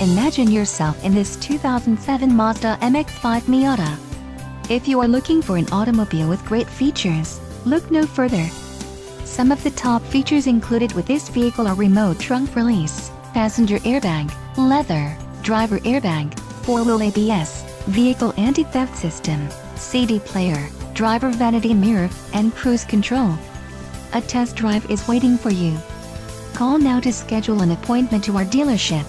Imagine yourself in this 2007 Mazda MX-5 Miata. If you are looking for an automobile with great features, look no further. Some of the top features included with this vehicle are remote trunk release, passenger airbag, leather, driver airbag, 4-wheel ABS, vehicle anti-theft system, CD player, driver vanity mirror, and cruise control. A test drive is waiting for you. Call now to schedule an appointment to our dealership.